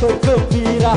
bergembira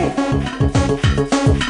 Hey.